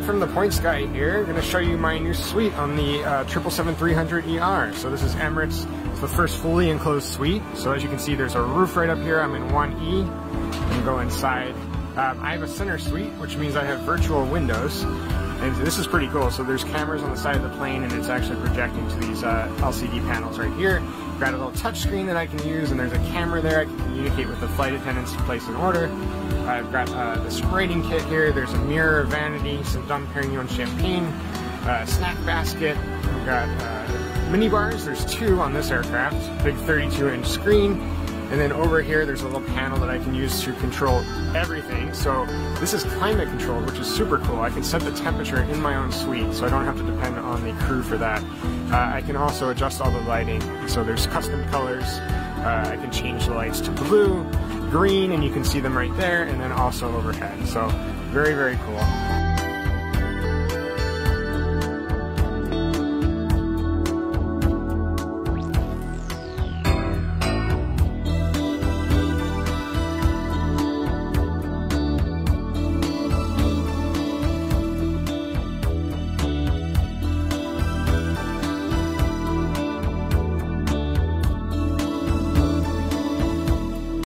From the Points Guy here. I'm Going to show you my new suite on the uh, 777-300ER. So this is Emirates. It's the first fully enclosed suite. So as you can see, there's a roof right up here. I'm in 1E. And go inside. Um, I have a center suite, which means I have virtual windows. And this is pretty cool. So there's cameras on the side of the plane and it's actually projecting to these uh, LCD panels right here. Got a little touch screen that I can use and there's a camera there. I can communicate with the flight attendants to place an order. I've got uh, this rating kit here. There's a mirror, vanity, some Dom Perignon champagne, uh, snack basket. We've got uh, mini bars. There's two on this aircraft. Big 32 inch screen. And then over here, there's a little panel that I can use to control everything. So this is climate control, which is super cool. I can set the temperature in my own suite, so I don't have to depend on the crew for that. Uh, I can also adjust all the lighting. So there's custom colors. Uh, I can change the lights to blue, green, and you can see them right there, and then also overhead. So very, very cool.